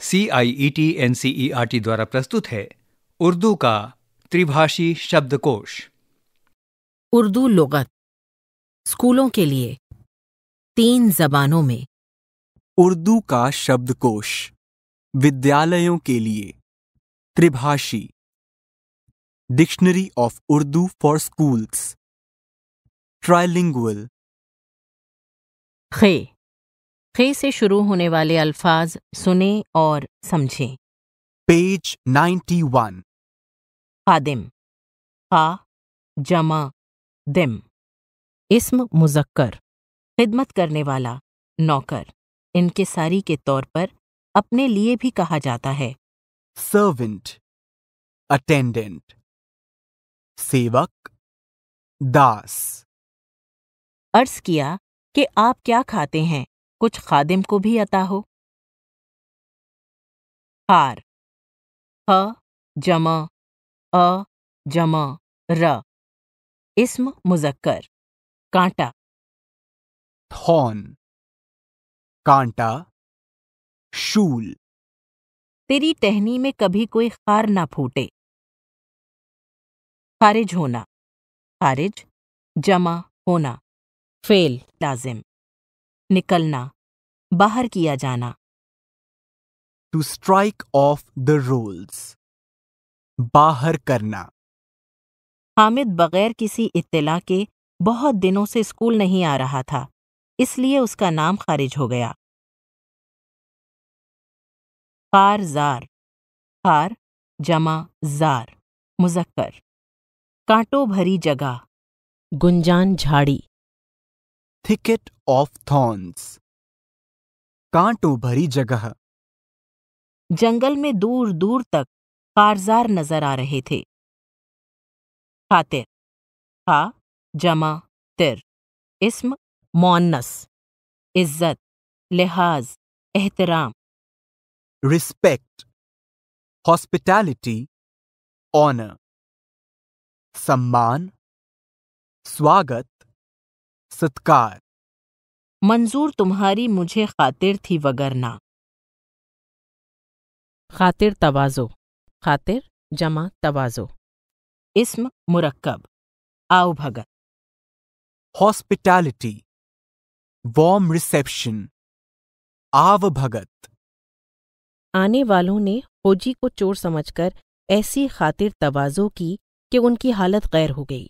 C I E T N C E R T द्वारा प्रस्तुत है उर्दू का त्रिभाषी शब्दकोश। उर्दू लुगत स्कूलों के लिए तीन जबानों में। उर्दू का शब्दकोश विद्यालयों के लिए त्रिभाषी। Dictionary of Urdu for schools. Trilingual. खे खे से शुरू होने वाले अल्फाज सुने और समझें। पेज 91 खादिम। खा जमा दिम। इस्म मुजक्कर। खिदमत करने वाला नौकर। इनके सारी के तौर पर अपने लिए भी कहा जाता है। सर्वेंट अटेंडेंट सेवक। दास। अर्ज़ किया कि आप क्या खाते हैं? कुछ खादिम को भी अता हो। हार ह जमा अ जमा र। इस्म मुजक्कर कांटा। थॉर्न कांटा। शूल। तेरी टहनी में कभी कोई खार ना फूटे। खारिज होना खारिज जमा होना। फेल लाजिम। निकलना बाहर किया जाना। To strike off the rules बाहर करना। हामिद बगैर किसी इत्तला के बहुत दिनों से स्कूल नहीं आ रहा था इसलिए उसका नाम खारिज हो गया। खार जार खार जमा जार मुजक्कर। कांटों भरी जगह गुंजान झाड़ी। थिकेट ऑफ़ थॉर्न्स कांटों भरी जगह। जंगल में दूर दूर तक कारजार नज़र आ रहे थे। खातिर। खा जमा तिर। इस्म मोन्नस इज़्ज़त लिहाज एहतराम। रिस्पेक्ट हॉस्पिटैलिटी ऑनर सम्मान स्वागत सत्कार। मंजूर तुम्हारी मुझे खातिर थी वगरना खातिर तवाजो खातिर जमा तवाजो। इस्म मुरक्कब। आओ भगत। Hospitality warm reception. आव भगत। आने वालों ने फौजी को चोर समझकर ऐसी खातिर तवाजो की कि उनकी हालत गैर हो गई।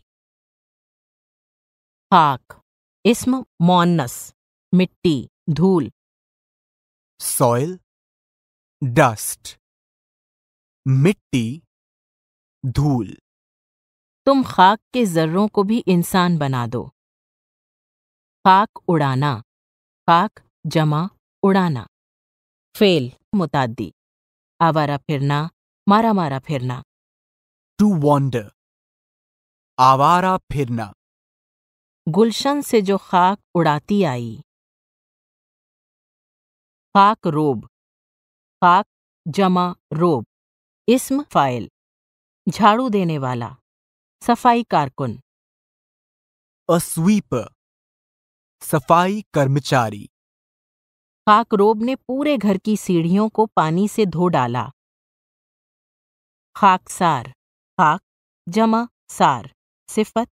खाक इस्म मोन्नस। मिट्टी धूल। सॉइल डस्ट मिट्टी धूल। तुम खाक के जर्रों को भी इंसान बना दो। खाक उड़ाना खाक जमा उड़ाना। फेल मुतादी आवारा फिरना मारा मारा फिरना। टू वॉन्डर आवारा फिरना। गुलशन से जो खाक उड़ाती आई। खाक रोब। खाक जमा रोब। इस्म फ़ाइल। झाड़ू देने वाला। सफ़ाई कारकुन। अ स्वीपर सफ़ाई कर्मचारी। खाक रोब ने पूरे घर की सीढ़ियों को पानी से धो डाला। खाकसार खाक जमा सार। सिफत।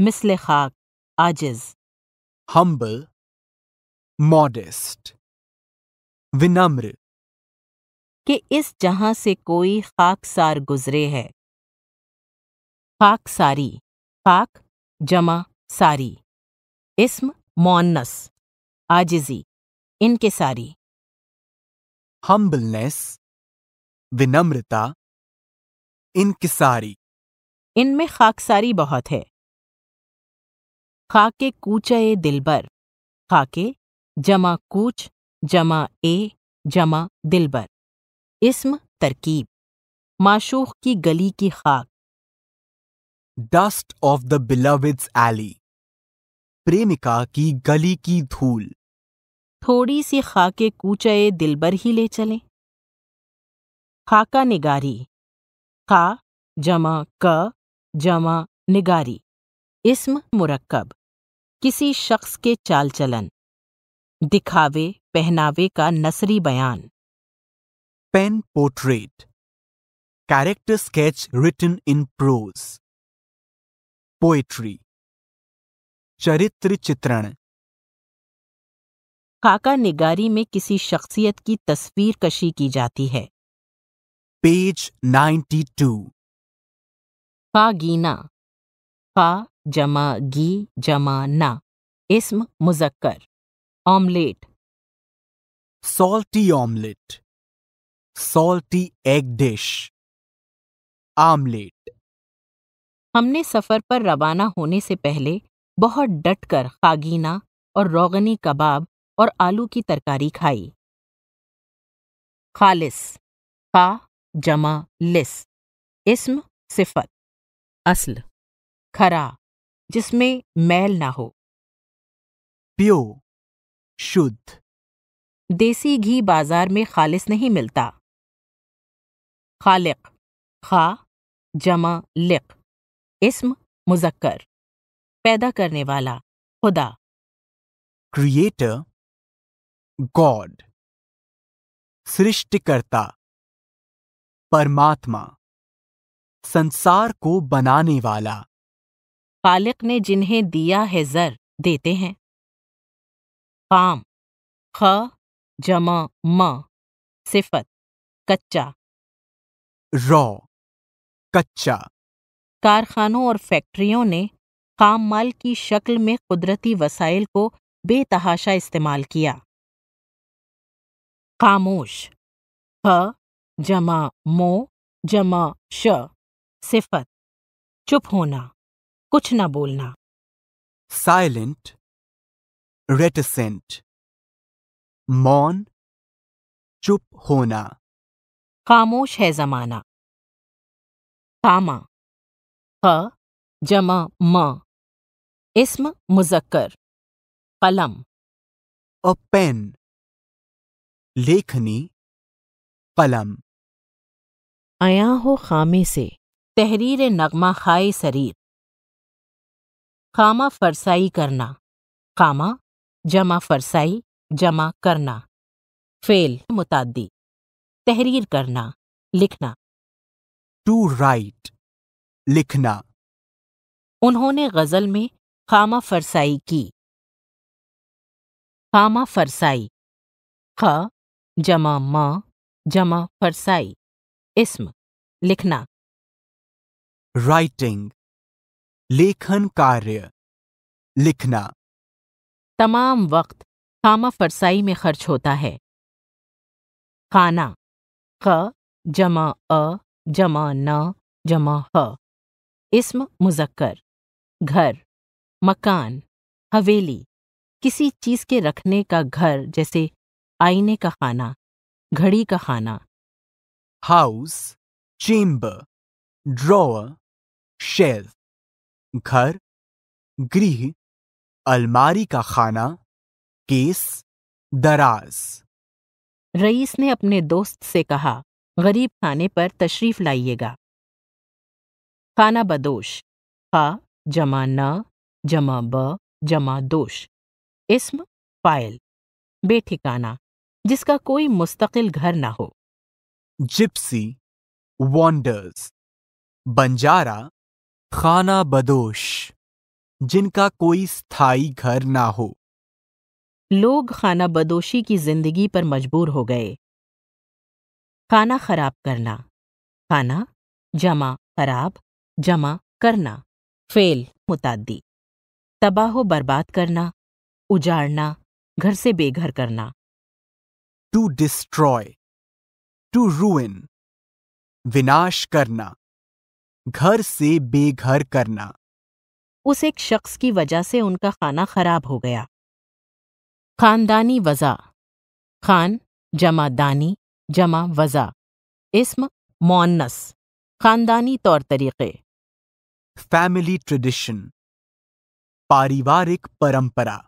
मिसले खाक। आजिज। हम्बल मॉडेस्ट विनम्र। कि इस जहाँ से कोई खाकसार गुजरे है। खाकसारी खाक जमा सारी। इस्म मोन्नस आजिजी इनके सारी। हम्बलनेस विनम्रता इनकिसारी इनमें खाकसारी बहुत है। खाके कूचए दिलबर खाके जमा कूच जमा ए जमा दिलबर। इस्म तरकीब। माशूख की गली की खाक। Dust of the beloved's alley प्रेमिका की गली की धूल। थोड़ी सी खाके कूचए दिलबर ही ले चलें। खाका निगारी। खा जमा क जमा निगारी। इस्म मुरक्कब। किसी शख्स के चाल चलन। दिखावे पहनावे का नसरी बयान। Pen portrait character sketch written in prose poetry चरित्र चित्रण खाका निगारी में किसी शख्सियत की तस्वीर कशी की जाती है? पेज 92 खा गीना। खा जमा गी जमा ना। इस्म मुजक्कर। Omelette salty omelette. Salty egg dish. आमलेट हमने सफ़र पर रवाना होने से पहले बहुत डटकर खागीना और रोगनी कबाब और आलू की तरकारी खाई। खालिस। खा जमा लिस। इस्म सिफत। असल। खरा जिसमें मैल ना हो। प्योर। शुद्ध। देसी घी बाज़ार में खालिस नहीं मिलता। खालिक खा जमा लिक इस्म मुजक्कर। पैदा करने वाला खुदा। Creator god. सृष्टिकर्ता परमात्मा। संसार को बनाने वाला। खालिक ने जिन्हें दिया है जर देते हैं। काम ख जमा म सिफत कच्चा। रॉ कच्चा। कारखानों और फैक्ट्रियों ने खाम माल की शक्ल में कुदरती वसाइल को बेतहाशा इस्तेमाल किया। खामोश ख जमा मो जमा श सिफत। चुप होना कुछ न बोलना। साइलेंट रेटिसेंट मौन चुप होना. खामोश है जमाना. खामा. ख जमा म. इस्म मुजक्कर. कलम. अ पेन लेखनी. कलम. आया हो खामे से. तहरीर नगमा खाए शरीर. खामा फरसाई करना. खामा जमा फरसाई जमा करना। फेल मुतादी तहरीर करना लिखना। टू राइट लिखना। उन्होंने गज़ल में खामा फरसाई की। खामा फरसाई। ख जमा म जमा फरसाई। इस्म लिखना। राइटिंग लेखन कार्य लिखना। तमाम वक्त खामा फरसाई में खर्च होता है। खाना, ख, जमा, अ, जमा, न, जमा, ह। इस्म मुजक्कर। घर, मकान, हवेली। किसी चीज़ के रखने का घर जैसे आईने का खाना, घड़ी का खाना। House chamber drawer, shelf. घर, गृह अलमारी का खाना केस दराज। रईस ने अपने दोस्त से कहा गरीब खाने पर तशरीफ़ लाइएगा। खाना बदोश खा जमा न जमा ब जमा दोश इस्म फ़ाइल। बेठिकाना जिसका कोई मुस्तकिल घर ना हो। जिप्सी वॉन्डर्स बंजारा खाना बदोश जिनका कोई स्थायी घर ना हो। लोग खाना बदोशी की ज़िंदगी पर मजबूर हो गए। खाना खराब करना। खाना जमा खराब जमा करना। फेल मुतादी तबाह बर्बाद करना। उजाड़ना। घर से बेघर करना। टू डिस्ट्रॉय टू ruin विनाश करना। घर से बेघर करना। उस एक शख्स की वजह से उनका खाना खराब हो गया। खानदानी वज़ा। खान जमा दानी जमा वज़ा। इस्म मोन्नस खानदानी तौर तरीक़े। Family tradition. पारिवारिक परंपरा।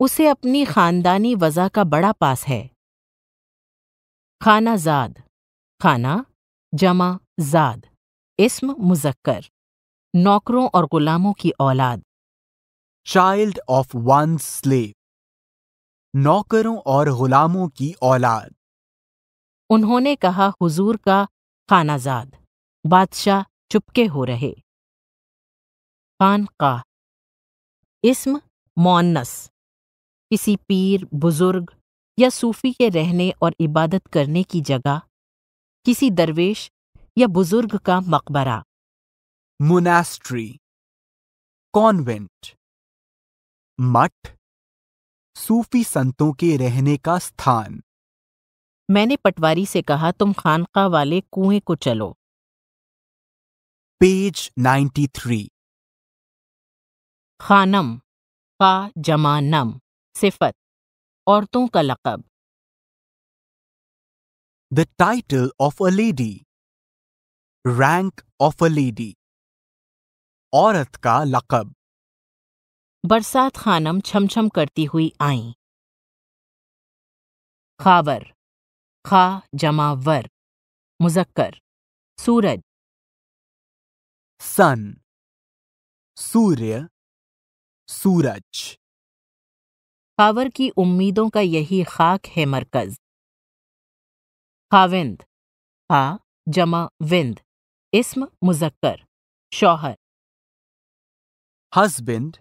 उसे अपनी खानदानी वज़ा का बड़ा पास है। खाना जाद। खाना जमा जाद। इस्म मुजक्कर। नौकरों और गुलामों की औलाद। चाइल्ड ऑफ़ वन स्लेव नौकरों और गुलामों की औलाद। उन्होंने कहा हुजूर का खानाजाद। बादशाह चुपके हो रहे। खान का इस्म मोन्नस किसी पीर बुज़ुर्ग या सूफी के रहने और इबादत करने की जगह। किसी दरवेश या बुज़ुर्ग का मकबरा। Monastery, convent, मठ सूफी संतों के रहने का स्थान। मैंने पटवारी से कहा तुम खानका वाले कुएँ को चलो। पेज 93 खानम का जमानम सिफत औरतों का लकब। The title of a lady rank of a lady औरत का लकब। बरसात खानम छमछम करती हुई आईं। खावर खा जमा वर मुजक्कर सूरज। sun सूर्य सूरज। खावर की उम्मीदों का यही खाक है मरकज। खाविंद खा जमा विंद इस्म मुजक्कर शौहर। Husband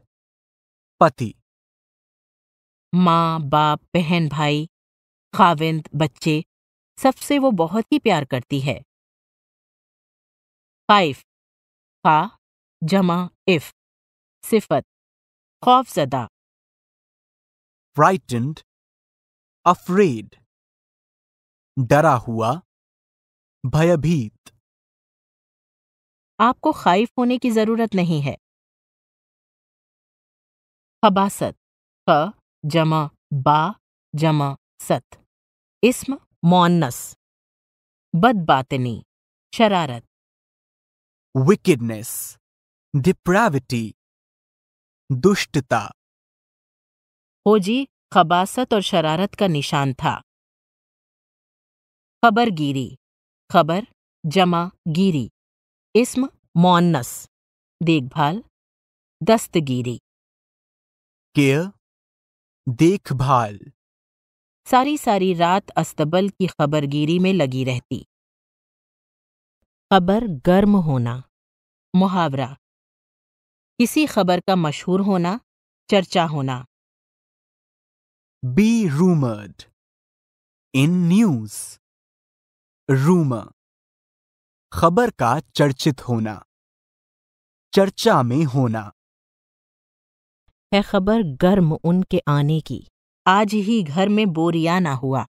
पति। माँ बाप बहन भाई खाविंद बच्चे सबसे वो बहुत ही प्यार करती है। खाइफ खा जमा इफ़ सिफत खौफजदा frightened afraid डरा हुआ भयभीत। आपको खाइफ होने की ज़रूरत नहीं है। खबासत ख जमा बा जमा सत इस्म मोन्नस बदबातनी शरारत wickedness. Depravity. दुष्टता खोजी खबासत और शरारत का निशान था खबरगिरी खबर जमा गिरी इस्म मोन्नस देखभाल दस्तगिरी care देखभाल। सारी सारी रात अस्तबल की खबरगिरी में लगी रहती। खबर गर्म होना मुहावरा। किसी खबर का मशहूर होना चर्चा होना। Be rumoured in news rumor. खबर का चर्चित होना चर्चा में होना। है खबर गर्म उनके आने की। आज ही घर में बोरियाना हुआ।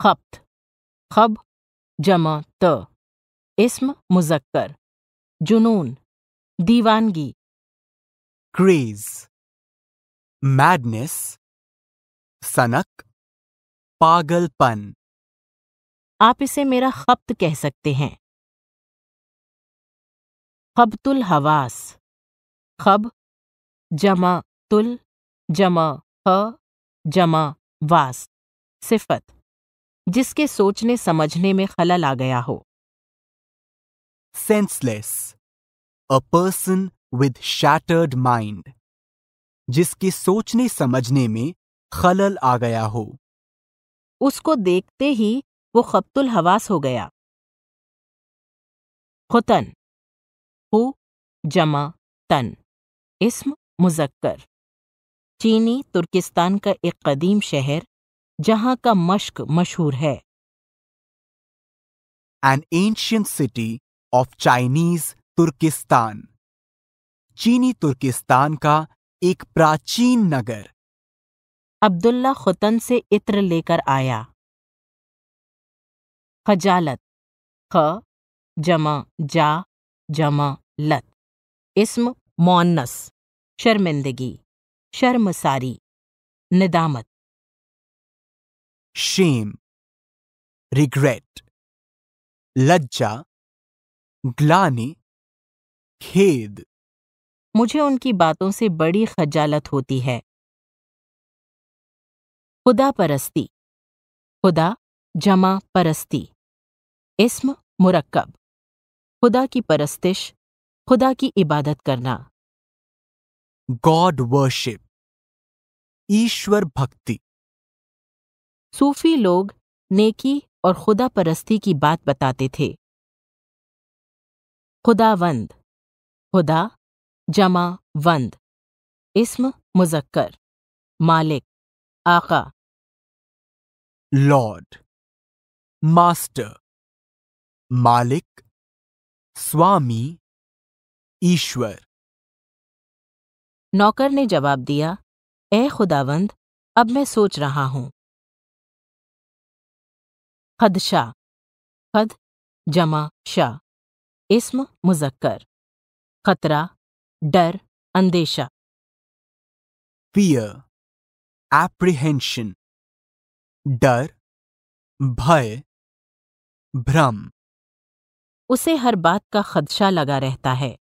खप्त खब जमा त इस्म मुजक्कर जुनून दीवानगी। Craze madness सनक पागलपन। आप इसे मेरा खप्त कह सकते हैं। खबतुल हवास। खब जमा तुल जमा ह जमा वास सिफत जिसके सोचने समझने में खलल आ गया हो। Senseless a person with shattered mind जिसके सोचने समझने में खलल आ गया हो। उसको देखते ही वो खबतुल हवास हो गया। खुतन हु जमा तन। इस्म मुजक्कर चीनी तुर्किस्तान का एक कदीम शहर जहाँ का मश्क मशहूर है an ancient city of Chinese तुर्किस्तान चीनी तुर्किस्तान का एक प्राचीन नगर अब्दुल्ला खुतन से इत्र लेकर आया खजालत ख जमा जा जमा लत इस्म मोन्नस शर्मिंदगी शर्मसारी निदामत। Shame regret लज्जा ग्लानी खेद। मुझे उनकी बातों से बड़ी खजालत होती है। खुदा परस्ती खुदा जमा परस्ती इस्म मुरक्कब। खुदा की परस्तिश खुदा की इबादत करना। God वर्शिप ईश्वर भक्ति. सूफी लोग नेकी और खुदा परस्ती की बात बताते थे। खुदावंद खुदा जमा वंद इस्म मुजक्कर मालिक आका। लॉर्ड मास्टर मालिक स्वामी ईश्वर। नौकर ने जवाब दिया ए खुदावंद अब मैं सोच रहा हूँ। खदशा खद जमा शाह इस्म मुजक्कर खतरा डर अंदेशा। Fear, apprehension, डर भय भ्रम। उसे हर बात का खदशा लगा रहता है।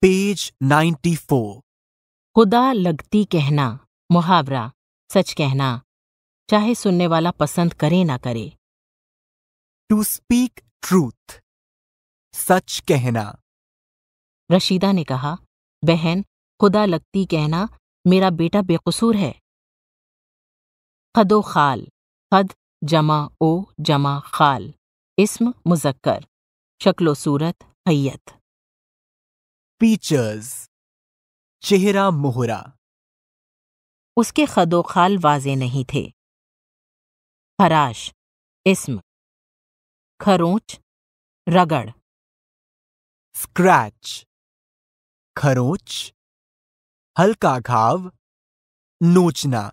पेज 94 खुदा लगती कहना मुहावरा सच कहना चाहे सुनने वाला पसंद करे ना करे। टू स्पीक ट्रूथ सच कहना। रशीदा ने कहा बहन खुदा लगती कहना मेरा बेटा बेकसूर है। खदो खाल खद जमा ओ जमा खाल इस्म मुजक्कर शक्लो सूरत हैयत। फीचर्स चेहरा मोहरा। उसके खदो खाल वाजे नहीं थे। खराश इस्म। खरोंच रगड़। स्क्रैच। खरोच हल्का घाव नोचना।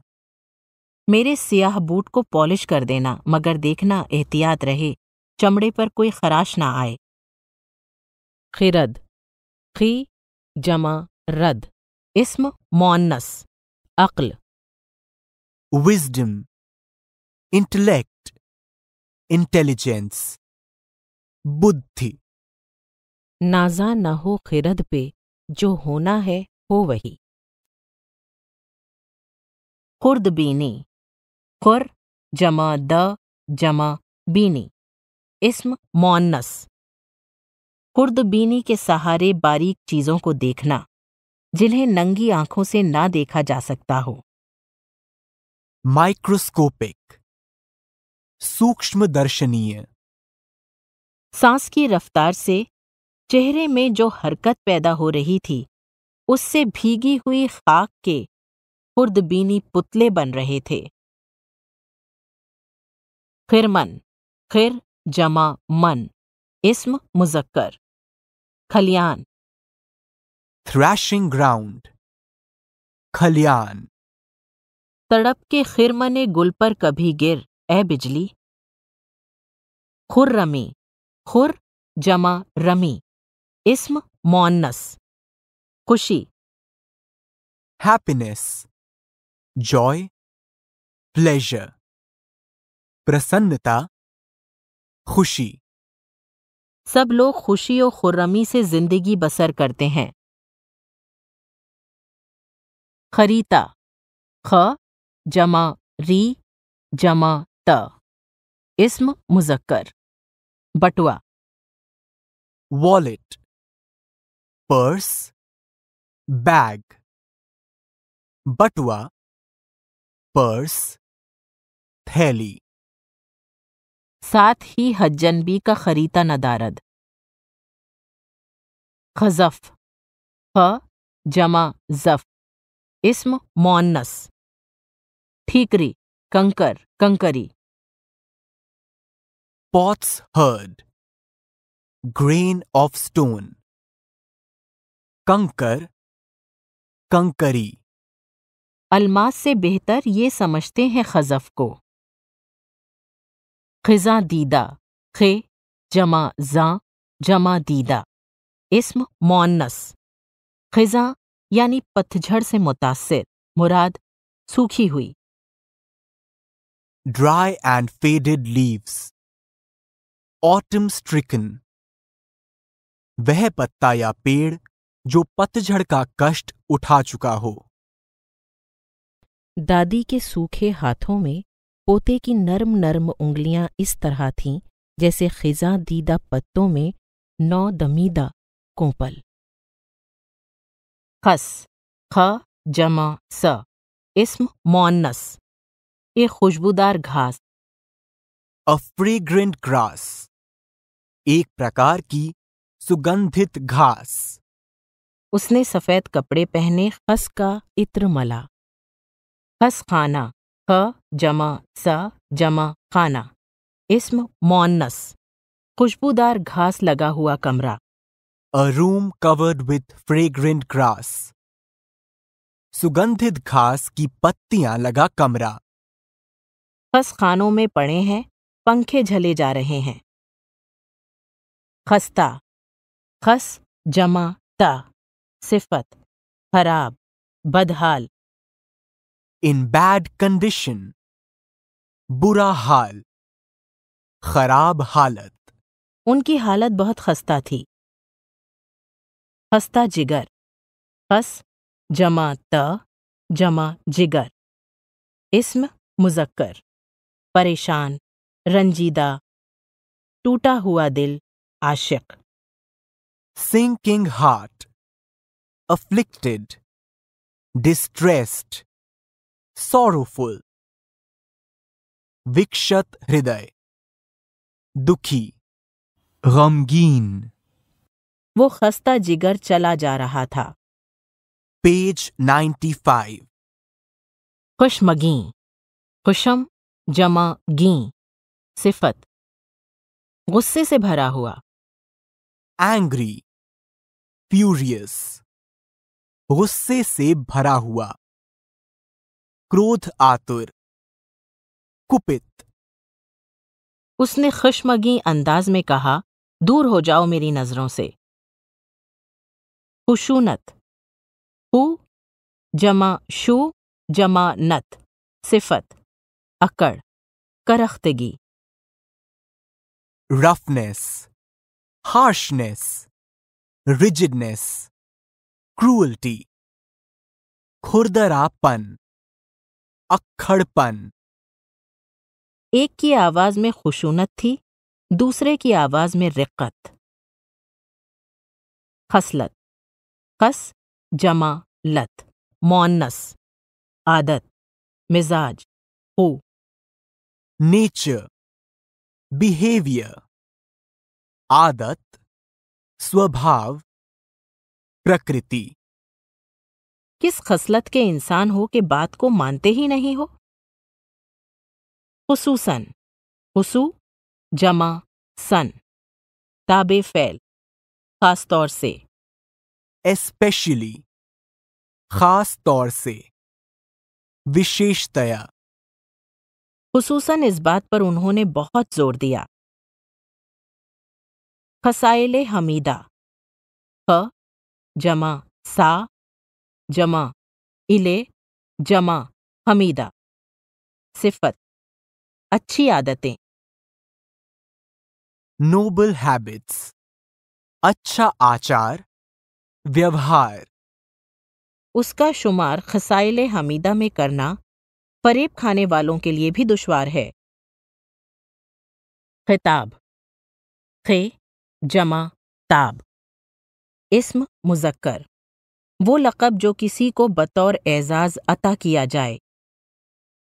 मेरे सियाह बूट को पॉलिश कर देना मगर देखना एहतियात रहे चमड़े पर कोई खराश ना आए। खिरद खी जमा रद। इस्म मोन्नस अक्ल। विजडम इंटेलेक्ट इंटेलिजेंस बुद्धि। नाजा न हो खिरद पे जो होना है हो वही। खुर्दबीनी खुर जमा द जमा बीनी। इस्म मोन्नस खुर्दबीनी के सहारे बारीक चीज़ों को देखना। जिन्हें नंगी आँखों से ना देखा जा सकता हो। माइक्रोस्कोपिक। सूक्ष्म दर्शनीय सांस की रफ्तार से चेहरे में जो हरकत पैदा हो रही थी उससे भीगी हुई खाक के खुर्दबीनी पुतले बन रहे थे। खिरमन खिर जमा मन इस्म मुजक्कर। खलियान थ्रैशिंग ग्राउंड खलियान तड़प के खिरमने गुल पर कभी गिर ए बिजली। खुर्रमी खुर जमा रमी इस्म मोन्नस खुशी। हैप्पीनेस जॉय प्लेजर प्रसन्नता खुशी। सब लोग खुशी और खुर्रमी से ज़िंदगी बसर करते हैं। खरीता। ख जमा री जमा त। इस्म मुजक्कर। बटुआ। वॉलेट। पर्स। बैग। बटुआ। पर्स। थैली। साथ ही हज्जनबी का खरीता नदारद। खजफ। ख जमा जफ। इस्म मोन्नस ठीकरी कंकर कंकरी। Pots heard grain of stone. कंकर कंकरी अलमास से बेहतर ये समझते हैं खजफ को। खिजा दीदा। खे जमा जा जमा दीदा। इस्म मोन्नस खिजा यानी पतझड़ से मुतासिर। मुराद सूखी हुई। Dry and faded leaves autumn stricken. वह पत्ता या पेड़ जो पतझड़ का कष्ट उठा चुका हो। दादी के सूखे हाथों में पोते की नर्म नर्म उंगलियाँ इस तरह थीं जैसे खिजा दीदा पत्तों में नौ दमीदा कोपल। खस ख जमा स इस्म मोन्नस एक खुशबूदार घास a fragrant grass, एक प्रकार की सुगंधित घास उसने सफ़ेद कपड़े पहने खस का इत्र मला खस खाना ख जमा स जमा खाना इसम मोन्नस खुशबूदार घास लगा हुआ कमरा a room covered with fragrant grass. सुगंधित घास की पत्तियाँ लगा कमरा। खस खानों में पड़े हैं पंखे झले जा रहे हैं। खस्ता। खस जमा ता। सिफत। खराब। बदहाल। इन बैड कंडीशन बुरा हाल। खराब हालत। उनकी हालत बहुत खस्ता थी। खस्ता जिगर। हस जमा त जमा जिगर। इस्म मुजक्कर। परेशान रंजीदा। टूटा हुआ दिल आशिक। Sinking heart, afflicted, distressed, sorrowful. विक्षत हृदय दुखी गमगीन वो खस्ता जिगर चला जा रहा था। पेज 95 खुशमगी खुशम जमा गी सिफत। गुस्से से भरा हुआ। Angry furious. गुस्से से भरा हुआ। क्रोध आतुर। कुपित। उसने खुशमगी अंदाज में कहा दूर हो जाओ मेरी नज़रों से। खुशूनत। हु जमा शू जमा नत। सिफत। अकड़। करख्तगी। roughness harshness rigidness cruelty खुरदरापन। अक्खड़पन। एक की आवाज़ में खुशूनत थी दूसरे की आवाज़ में रिक्कत। खसलत। खस जमा लत मोन्नस आदत मिजाज हो। नेचर बिहेवियर आदत स्वभाव प्रकृति। किस खसलत के इंसान हो कि बात को मानते ही नहीं हो? खुसूसन हुसू जमा सन ताबे फैल खास तौर से। Especially खास तौर से विशेषतया। खुसूसन इस बात पर उन्होंने बहुत ज़ोर दिया। खसाइल हमीदा। ख जमा सा जमा इले जमा हमीदा। सिफत अच्छी आदतें। नोबल हैबिट्स अच्छा आचार व्यवहार। उसका शुमार खसाइल हमीदा में करना फरेब खाने वालों के लिए भी दुश्वार है। खिताब। खे जमा ताब। इस्म मुजक्कर। वो लक़ब जो किसी को बतौर एजाज अता किया जाए।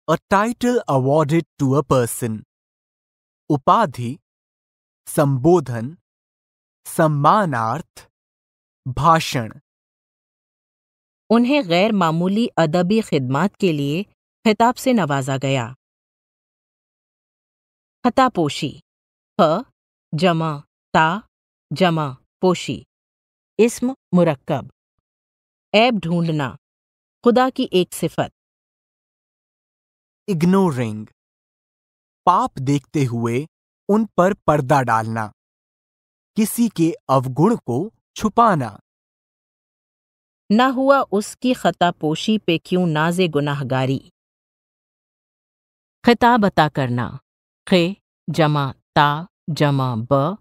a title awarded to a person उपाधि संबोधन सम्मानार्थ। भाषण। उन्हें गैर मामूली अदबी खिदमात के लिए खिताब से नवाजा गया। खतापोशी। ख जमा ता जमा पोशी। इस्म मुरक्कब। ऐब ढूंढना। खुदा की एक सिफत। इग्नोरिंग पाप देखते हुए उन पर पर्दा डालना। किसी के अवगुण को छुपाना। न हुआ उसकी खतापोशी पे क्यों नाजे गुनाहगारी? खिताब अता करना। खे जमा ता जमा ब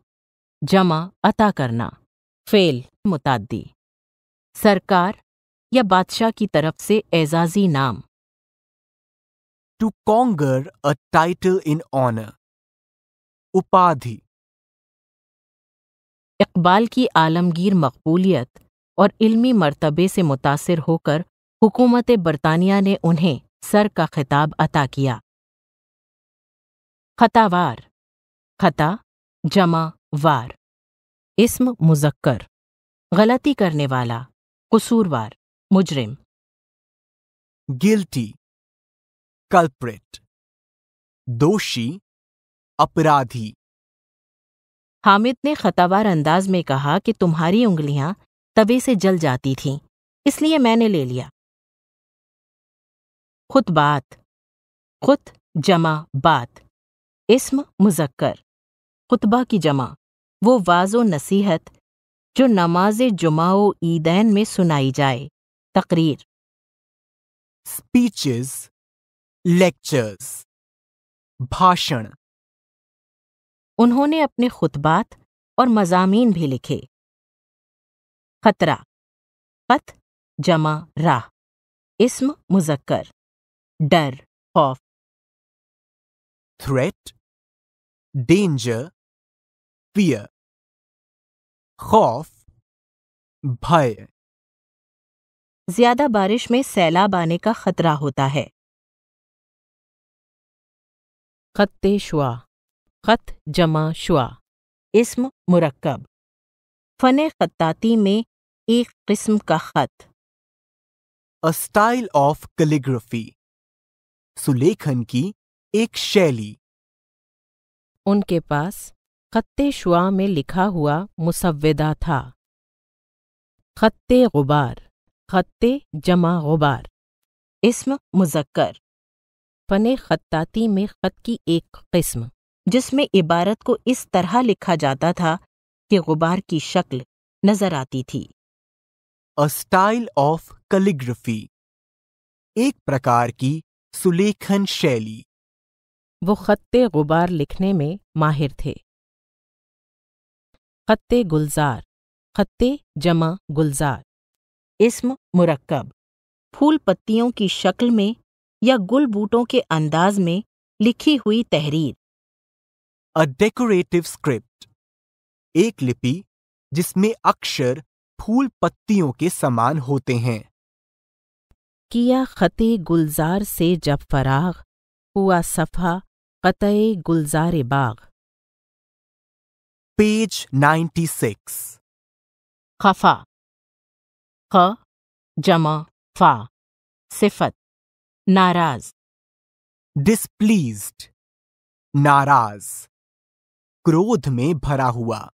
जमा अता करना। फेल मुतादी सरकार या बादशाह की तरफ़ से एजाजी नाम। To confer a title in honour उपाधि। इकबाल की आलमगीर मकबूलियत और इल्मी मर्तबे से मुतासिर होकर हुकूमत बरतानिया ने उन्हें सर का खिताब अता किया। खतावार, खता, जमा, वार, इस्म मुजक्कर, गलती करने वाला, कसूरवार, मुजरिम। guilty culprit दोषी, अपराधी। हामिद ने खतावार अंदाज में कहा कि तुम्हारी उंगलियाँ तवे से जल जाती थीं, इसलिए मैंने ले लिया। खुद बात खुद जमा बात, इस्म मुजक्कर, खुतबा की जमा, वो वाजो नसीहत जो नमाज़ जुमाओ ईदैन में सुनाई जाए, तकरीर। Speeches लेक्चर्स भाषण। उन्होंने अपने खुतबात और मजामीन भी लिखे। खतरा खत जमा राह इस्म मुजक्कर डर खौफ। Threat danger fear खौफ भय। ज़्यादा बारिश में सैलाब आने का खतरा होता है। खत्ते शुआ खत जमा शुआ। इस्म मुरक्कब। फन खत्ताती में एक किस्म का खत। अ स्टाइल ऑफ़ calligraphy सुलेखन की एक शैली। उनके पास खत्ते शुआ में लिखा हुआ मुसव्विदा था। खत्ते गुबार खत्ते जमा गुबार। इस्म मुजक्कर। फन खत्ताती में खत की एक किस्म। जिसमें इबारत को इस तरह लिखा जाता था कि गुबार की शक्ल नज़र आती थी। A style of calligraphy. एक प्रकार की सुलेखन शैली। वो खत्ते गुबार लिखने में माहिर थे। खत्ते गुलजार खत्ते जमा गुलजार। इस्म मुरक्कब। फूल पत्तियों की शक्ल में या गुल बूटों के अंदाज में लिखी हुई तहरीर। A decorative script. एक लिपि जिसमें अक्षर फूल पत्तियों के समान होते हैं। किया खते गुलजार से जब फराग हुआ सफ़ा कतए गुलजार बाग। पेज 96 खफा। ख जमा फा। सिफत। नाराज़। Displeased. नाराज़। क्रोध में भरा हुआ।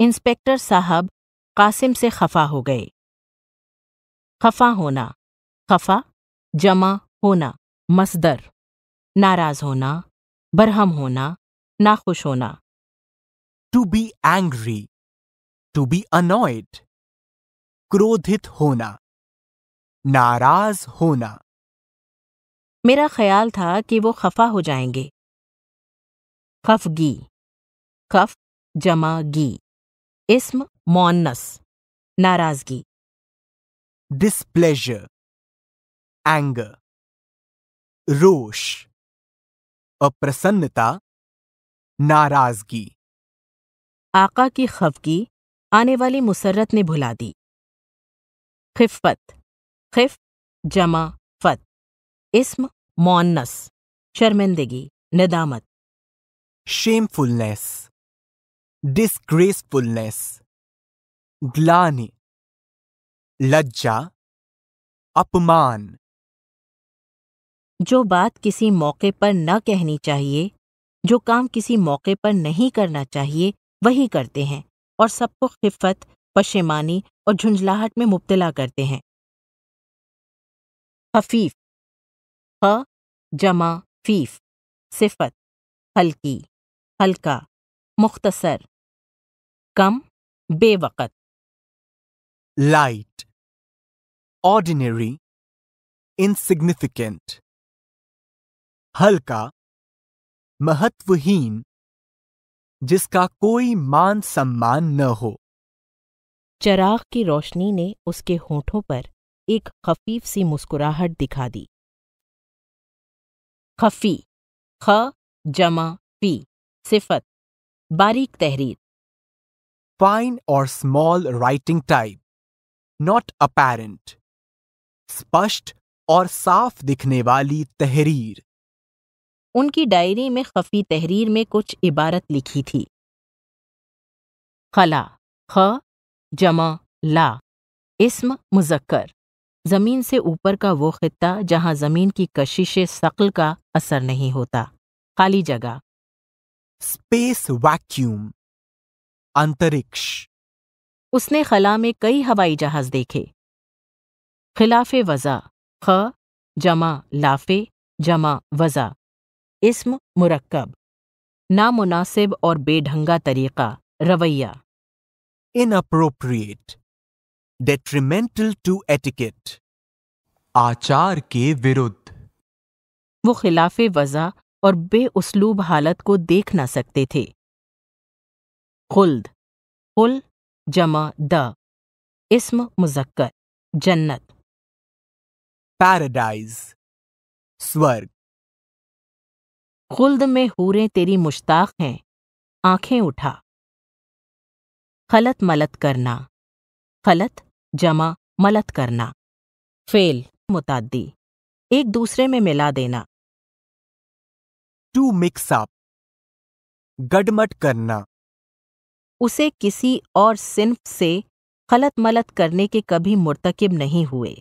इंस्पेक्टर साहब कासिम से खफा हो गए। खफा होना खफा जमा होना मसदर नाराज़ होना बरहम होना नाखुश होना। To be angry to be annoyed क्रोधित होना नाराज़ होना। मेरा ख्याल था कि वो खफा हो जाएँगे। खफगी खफ जमा गी। इस्म मोन्नस नाराज़गी। Displeasure anger. रोष अप्रसन्नता। नाराज़गी। आका की खफगी आने वाली मुसरत ने भुला दी। खिफत खिफ जमा फत। इस्म मोन्नस शर्मिंदगी निदामत। Shamefulness, disgracefulness, ग्लानि, लज्जा, अपमान। जो बात किसी मौके पर न कहनी चाहिए, जो काम किसी मौके पर नहीं करना चाहिए, वही करते हैं और सबको खिफत पशेमानी और झुंझलाहट में मुब्तला करते हैं। हफीफ ख, जमा, फीफ, सिफत, हल्की। हल्का मुख्तसर कम बेवकत। Light ordinary insignificant हल्का महत्वहीन जिसका कोई मान सम्मान न हो। चराग की रोशनी ने उसके होठों पर एक खफीफ सी मुस्कुराहट दिखा दी। खफी ख जमा फ़ी सिफत बारीक तहरीर। Fine or small writing type not apparent स्पष्ट और साफ़ दिखने वाली तहरीर। उनकी डायरी में खफी तहरीर में कुछ इबारत लिखी थी। खला ख जमा ला इस्म मुजक्कर। ज़मीन से ऊपर का वो खित्ता जहाँ ज़मीन की कशिश शक्ल का असर नहीं होता। खाली जगह। स्पेस वैक्यूम अंतरिक्ष। उसने खला में कई हवाई जहाज़ देखे। खिलाफ वज़ा ख जमा लाफे जमा वज़ा। इस्म मुरक्कब नामुनासिब और बेढंगा तरीका रवैया। Inappropriate डेट्रीमेंटल टू एटिकेट आचार के विरुद्ध। वो खिलाफ वज़ा और बेउसलूब हालत को देख ना सकते थे। खुल्द खुल जमा द इस्म मुजक्कर जन्नत। पैराडाइज स्वर्ग। खुल्द में हूरें तेरी मुश्ताक हैं आँखें उठा। खलत मलत करना खलत जमा मलत करना। फेल मुतादी एक दूसरे में मिला देना। To mix up गडमट करना। उसे किसी और सिन्फ से खलत मलत करने के कभी मुर्तकिब नहीं हुए।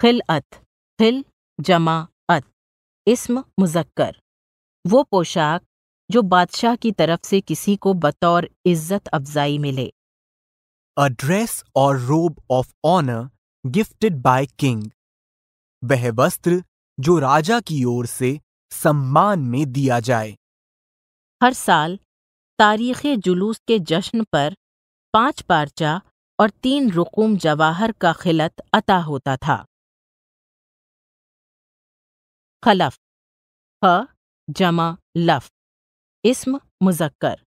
खिलअत खिल जमा अत इस्म मुजक्कर। वो पोशाक जो बादशाह की तरफ़ से किसी को बतौर इज़्ज़त अफजाई मिले। A dress or robe of honor gifted by king वह वस्त्र जो राजा की ओर से सम्मान में दिया जाए। हर साल तारीख जुलूस के जश्न पर पाँच पार्चा और तीन रुकुम जवाहर का खिलत अता होता था। खलफ ख जमा लफ इस्म मुजक्कर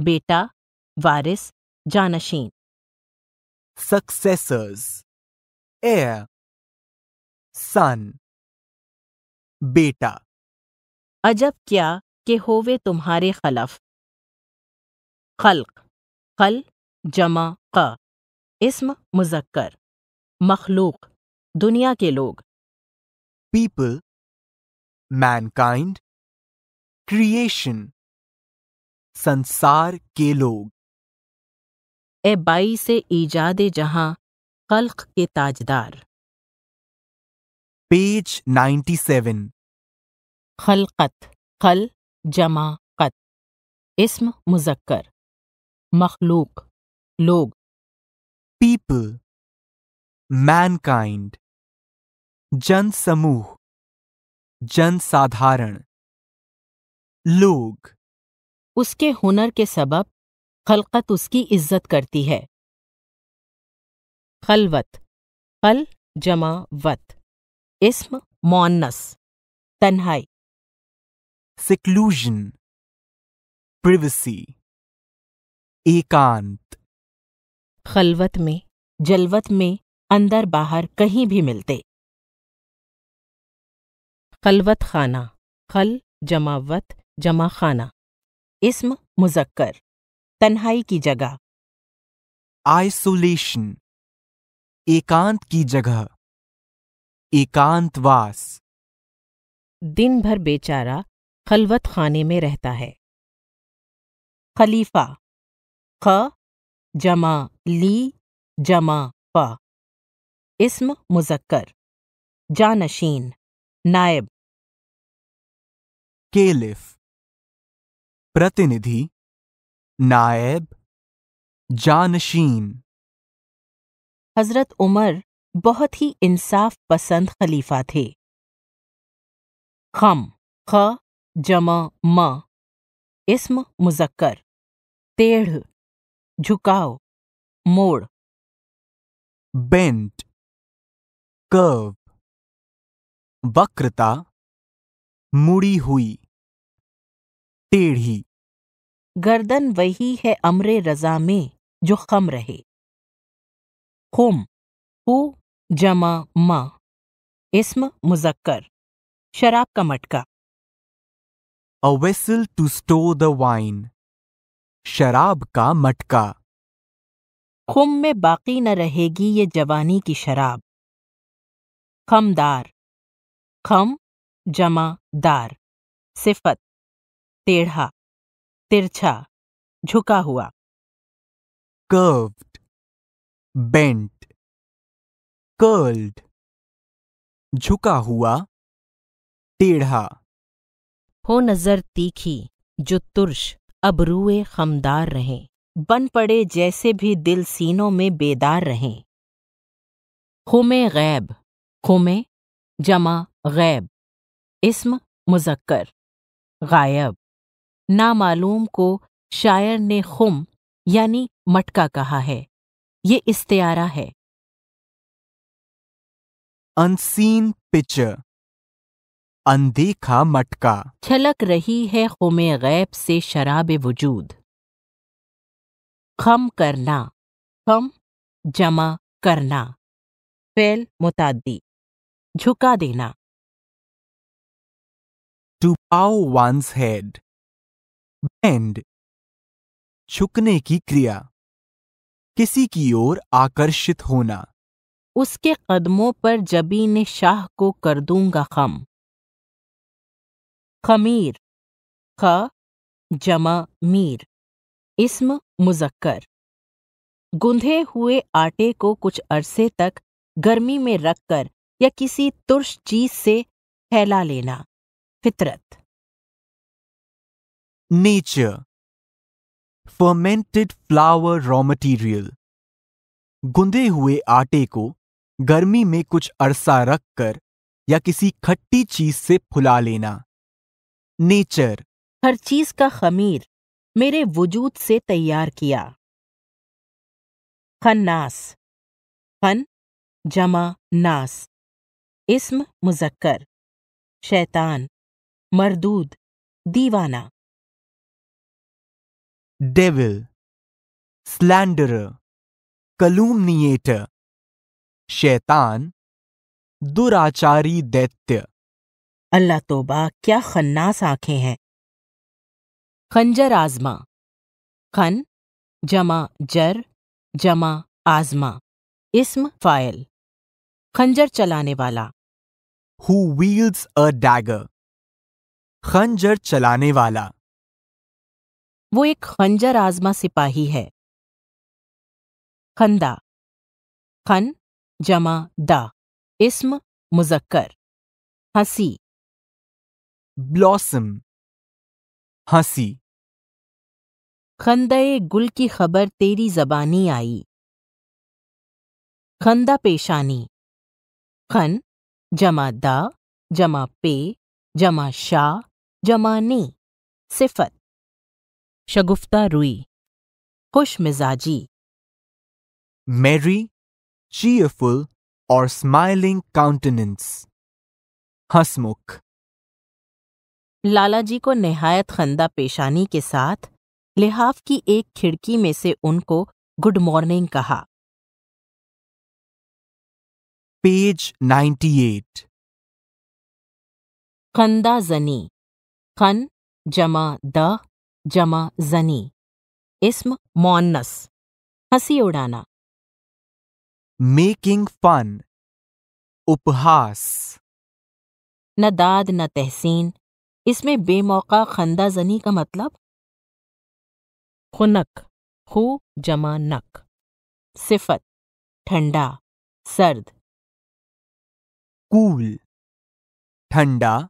बेटा वारिस जानशीन। Successors heir son बेटा। अजब क्या कि होवे तुम्हारे खलफ। खल्क खल जमा क इस्म मुजक्कर। मखलूक दुनिया के लोग। people mankind क्रिएशन संसार के लोग। ए बाई से ईजाद जहाँ खल्क के ताजदार। पेज 97 खलकत खल जमा कत इस्म मुजक्कर मखलूक लोग जन समूह जन साधारण लोग उसके हुनर के सबब खलकत उसकी इज़्ज़त करती है। खलवत खल जमा वत। इस्म मोन्नस। तन्हाई। Seclusion privacy एकांत खलवत में जलवत में अंदर बाहर कहीं भी मिलते। खलवत खाना खल जमावत जमा खाना। इस्म मुजक्कर तन्हाई की जगह। isolation एकांत की जगह। एकांतवास। दिन भर बेचारा खलवत खाने में रहता है। खलीफा ख जमा ली जमा फ इस्म मुजक्कर। जानशीन नायब। केलिफ प्रतिनिधि नायब जानशीन। हज़रत उमर बहुत ही इंसाफ पसंद खलीफा थे। खम ख जमा म इस्म मुजक्कर टेढ़ झुकाव मोड़। बेंट कर्व वक्रता मुड़ी हुई टेढ़ी। गर्दन वही है अमरे रजा में जो खम रहे। खुम हु जमा मा इस्म मुजक्कर शराब का मटका। A vessel to store the wine. शराब का मटका। खुम में बाकी न रहेगी ये जवानी की शराब। खमदार। खम जमा दार। सिफत। टेढ़ा तिरछा। झुका हुआ। curved, bent, curled, झुका हुआ। टेढ़ा। हो नज़र तीखी जो तुर्श अब रुए खमदार रहें। बन पड़े जैसे भी दिल सीनों में बेदार रहें। खुमे गैब खुमे जमा गैब इस्म मुजक्कर गायब। नामालूम को शायर ने खुम यानी मटका कहा है। ये इस्तेआरा है। unseen picture, अनदेखा मटका। छलक रही है खुमे गैब से शराब वजूद। खम करना खम जमा करना। फेल मुतादी झुका देना। To bow one's head, bend, झुकने की क्रिया। किसी की ओर आकर्षित होना। उसके कदमों पर जबी ने शाह को कर दूँगा खम। खमीर ख जमा मीर इस्म मुजक्कर। गुंधे हुए आटे को कुछ अरसे तक गर्मी में रखकर या किसी तुर्श चीज़ से फैला लेना। फितरत। Nature, fermented flour raw material, गुंदे हुए आटे को गर्मी में कुछ अरसा रखकर या किसी खट्टी चीज़ से फुला लेना। नेचर हर चीज़ का खमीर मेरे वजूद से तैयार किया। खन्नास खन जमा नास इस्म मुजक्कर शैतान मरदूद दीवाना। डेविल स्लैंडर calumniator, शैतान दुराचारी दैत्य। अल्लाह तोबा क्या खन्नास आँखें हैं? खंजर आजमा। खन जमा जर जमा आजमा। इस्म फायल खंजर चलाने वाला। Who wields a dagger, खंजर चलाने वाला। वो एक खंजर आजमा सिपाही है। खंदा। खन जमा दा। इस्म मुजक्कर। हँसी। Blossom, हँसी। खंदे गुल की खबर तेरी जबानी आई। खंदा पेशानी। खन जमा दा जमा पे जमा शाह जमा नी सिफत। शगुफ्ता रुई खुश मिजाजी। merry, cheerful or smiling countenance, हंसमुख। लाला जी को निहायत खंदा पेशानी के साथ लिहाफ की एक खिड़की में से उनको गुड मॉर्निंग कहा। page 98, खंदा जनी। खन जमा द जमा जनी। इस्म मोन्नस। हँसी उड़ाना। Making fun. उपहास। न दाद न तहसीन। इसमें बेमौका खंदा जनी का मतलब? खुनक खू जमा नक। सिफत ठंडा सर्द। कूल ठंडा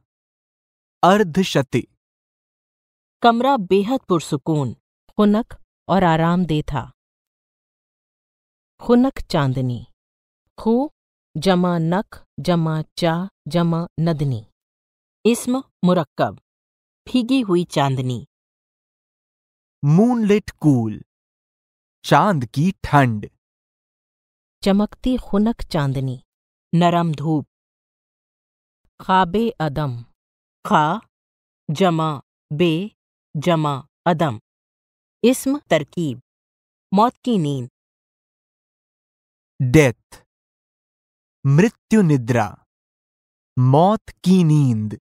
अर्धशति। कमरा बेहद पुरसुकून। खुनक और आरामदेह था। खुनक चांदनी खू जमा नक जमा चा जमा नदनी। इस्म मुरक्कब भीगी हुई चांदनी। मूनलिट कूल चाँद की ठंड। चमकती खुनक चांदनी। नरम धूप। खाबे अदम। खा जमा बे जमा अदम। इस्म तरकीब। मौत की नींद। डेथ मृत्यु निद्रा। मौत की नींद।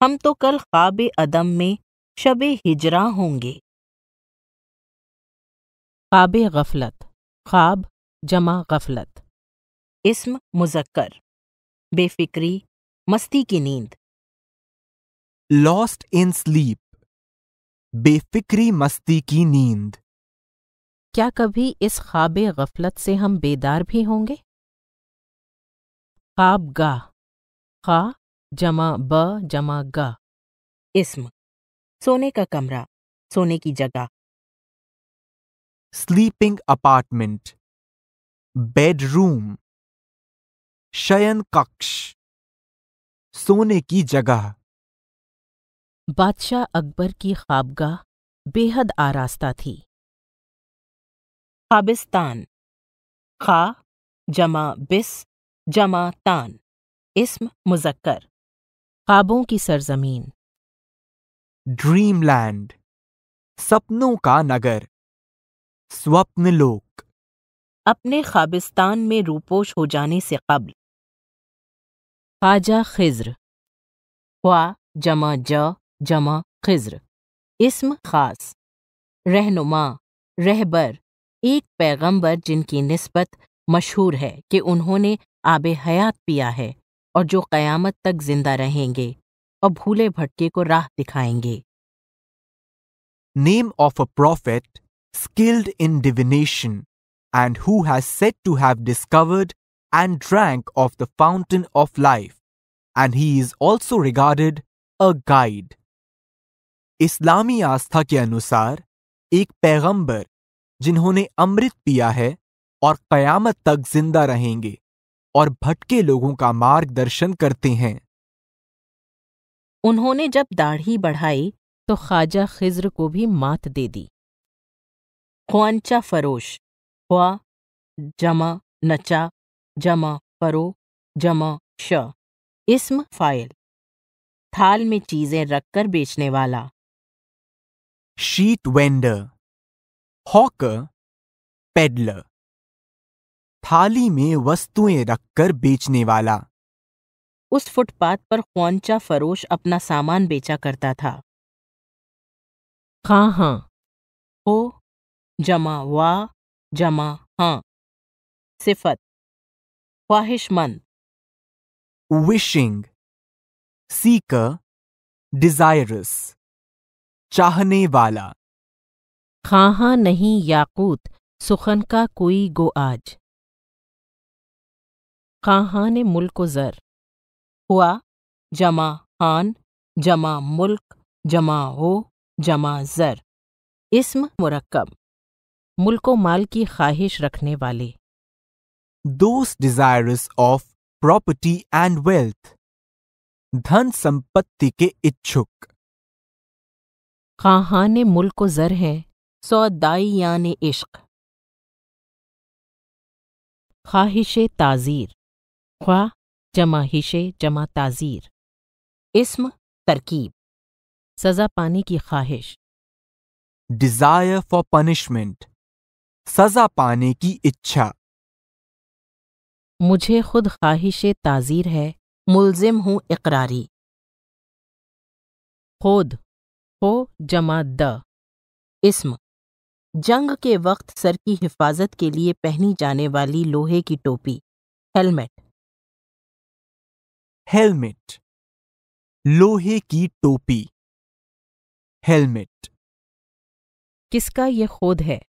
हम तो कल ख्वाब अदम में शब हिजरा होंगे। ख्वाब गफलत ख्वाब जमा गफलत। इस्म मुजक्कर बेफिक्री मस्ती की नींद। लॉस्ट इन स्लीप बेफिक्री मस्ती की नींद। क्या कभी इस ख्वाब गफलत से हम बेदार भी होंगे? ख्वाब गाह खा जमा ब जमा ग। इस्म सोने का कमरा सोने की जगह। स्लीपिंग अपार्टमेंट बेडरूम शयन कक्ष सोने की जगह। बादशाह अकबर की ख्वाबगाह बेहद आरास्ता थी। खाबिस्तान खा जमा बिस जमा तान। इस्म मुजक्कर। ख्वाबों की सरजमीन। ड्रीमलैंड सपनों का नगर स्वप्न लोक। अपने ख्वाबिस्तान में रूपोश हो जाने से कबल। ख्वाजा खिज्र ख्वा जमा ज जमा खिज्र। इस्म खास रहनुमा रहबर एक पैगंबर जिनकी नस्बत मशहूर है कि उन्होंने आब हयात पिया है। और जो कयामत तक ज़िंदा रहेंगे और भूले भटके को राह दिखाएँगे। Name of a prophet skilled in divination and who has said to have discovered and drank of the fountain of life and he is also regarded a guide इस्लामी आस्था के अनुसार, एक पैगंबर जिन्होंने अमृत पिया है और कयामत तक ज़िंदा रहेंगे। और भटके लोगों का मार्गदर्शन करते हैं। उन्होंने जब दाढ़ी बढ़ाई तो ख्वाजा खिज्र को भी मात दे दी। ख्वांचा फरोश ख्वा जमा नचा जमा फरो जमा श इस्म फ़ाइल। थाल में चीज़ें रखकर बेचने वाला। Sheet vendor hawker peddler. थाली में वस्तुएँ रखकर बेचने वाला। उस फुटपाथ पर ख्वांचा फरोश अपना सामान बेचा करता था। हाँ हाँ। हो जमा वा जमा हाँ। सिफत ख्वाहिशमंद। विशिंग सीकर डिजायरस चाहने वाला। खाहा नहीं याकूत सुखन का कोई गो आज। खाहा ने मुल्क जर। हुआ जमा हान जमा मुल्क जमा हो जमा जर। इस्म मुरक्कब मुल्को माल की ख्वाहिश रखने वाले। Those desirous of property and wealth धन संपत्ति के इच्छुक। खाहा मुल्क जर है सौदाई यानी इश्क। ख्वाहिश ताजीर। ख्वा जमा हिशे जमा ताजीर। इस्म तरकीब। सजा पाने की ख्वाहिश। डिज़ायर फॉर पनिशमेंट सजा पाने की इच्छा। मुझे खुद ख्वाहिश ताजीर है मुलजिम हूँ इकरारी। खुद हो जमा द। इस्म। जंग के वक्त सर की हिफाजत के लिए पहनी जाने वाली लोहे की टोपी हेलमेट। हेलमेट। लोहे की टोपी। हेलमेट। किसका ये खोद है?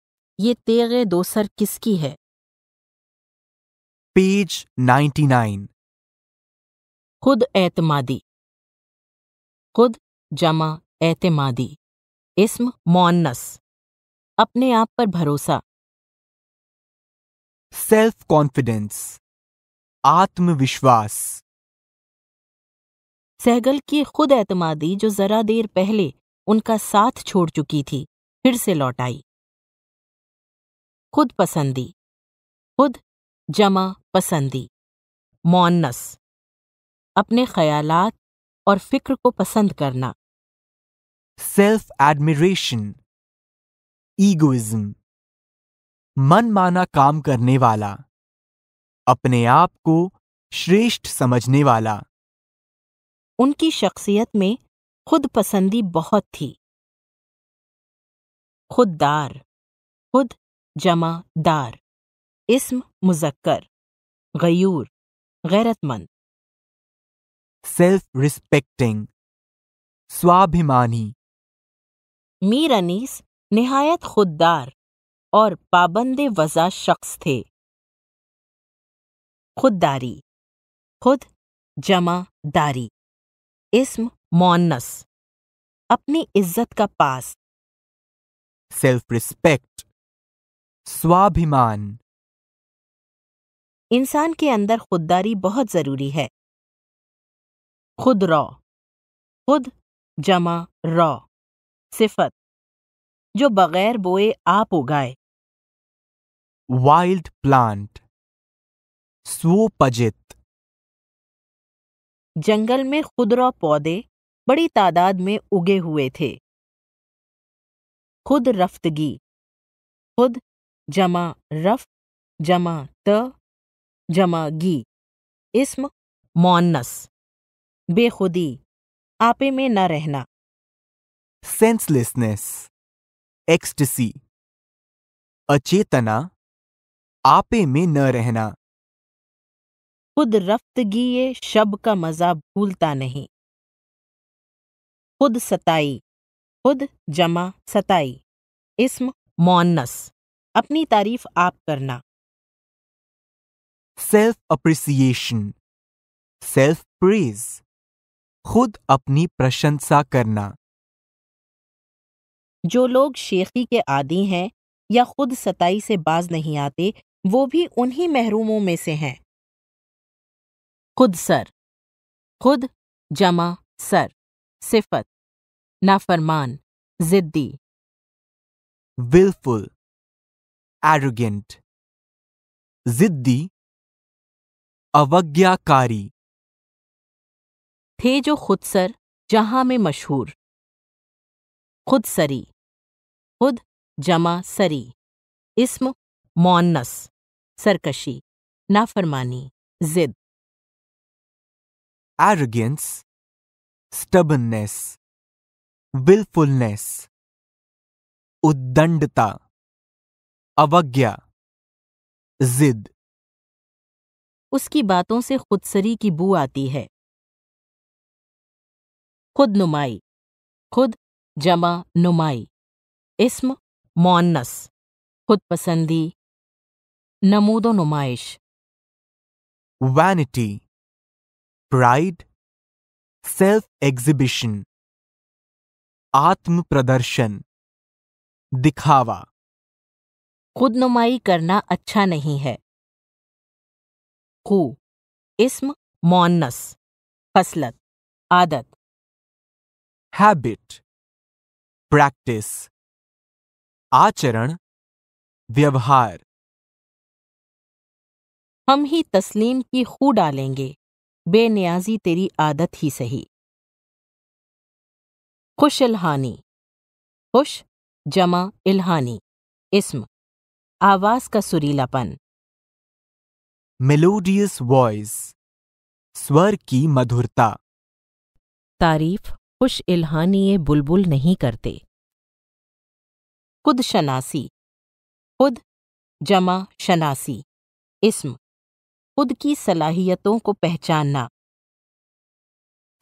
ये तेगे दोसर किसकी है? पेज 99 खुद एतमादी। खुद जमा एतमादी। इस्म मोन्नस अपने आप पर भरोसा। Self confidence. आत्मविश्वास। सहगल की खुद एतमादी जो जरा देर पहले उनका साथ छोड़ चुकी थी, फिर से लौट आई। खुद पसंदी। खुद जमा पसंदी। मौनस। अपने ख्यालात और फ़िक्र को पसंद करना। Self admiration egoism. मनमाना काम करने वाला। अपने आप को श्रेष्ठ समझने वाला। उनकी शख्सियत में खुद पसंदी बहुत थी। खुददार खुद जमा दार इस्म मुजक्कर गयूर गैरतमंद। सेल्फ रिस्पेक्टिंग स्वाभिमानी। मीर अनीस नहायत खुददार और पाबंद वज़ा शख्स थे। खुददारी खुद जमा दारी इस्म मोन्नस अपनी इज़्ज़त का पास। सेल्फ रिस्पेक्ट स्वाभिमान। इंसान के अंदर खुददारी बहुत ज़रूरी है। खुद रौ। खुद जमा रौ। सिफत। जो बगैर बोए आप उगाए। Wild plant स्वोपजित। जंगल में खुदरा पौधे बड़ी तादाद में उगे हुए थे। खुद रफ्तगी। खुद जमा रफ, जमा त, जमा गी। इस्म मोन्नस। बेखुदी। आपे में न रहना। सेंसलेसनेस। एक्सटेसी। अचेतना। आपे में न रहना। खुद रफ्तगी शब का मज़ा भूलता नहीं। खुद सताई खुद जमा सताई। इस्म मोन्नस अपनी तारीफ़ आप करना। सेल्फ अप्रिसिएशन सेल्फ प्रेज खुद अपनी प्रशंसा करना। जो लोग शेखी के आदि हैं या खुद सताई से बाज नहीं आते वो भी उन्हीं महरूमों में से हैं। खुद सर। खुद जमा सर। सिफत। नाफरमान। जिद्दी। willful arrogant जिद्दी। अवज्ञाकारी। थे जो खुद सर जहाँ में मशहूर। खुद सरी। खुद जमा सरी। इस्म मोन्नस। सरकशी। नाफरमानी। जिद। Arrogance stubbornness willfulness उद्दंडता अवज्ञा जिद उसकी बातों से खुदसरी की बू आती है। खुद नुमाई खुद जमा नुमाई इस्म मोन्नस खुद पसंदी नमूदो नुमाइश vanity pride सेल्फ एग्जिबिशन आत्म प्रदर्शन दिखावा। खुद नुमाई करना अच्छा नहीं है। खू इस्म मोन्नस फसलत आदत। हैबिट प्रैक्टिस आचरण व्यवहार। हम ही तस्लीम की खू डालेंगे। बेनियाजी तेरी आदत ही सही। खुश इल्हानी खुश जमा इल्हानी इस्म आवाज़ का सुरीलापन। Melodious voice स्वर की मधुरता। तारीफ़ खुश इल्हानी बुलबुल नहीं करते। खुद शनासी खुद जमा शनासी इस्म खुद की सलाहियतों को पहचानना।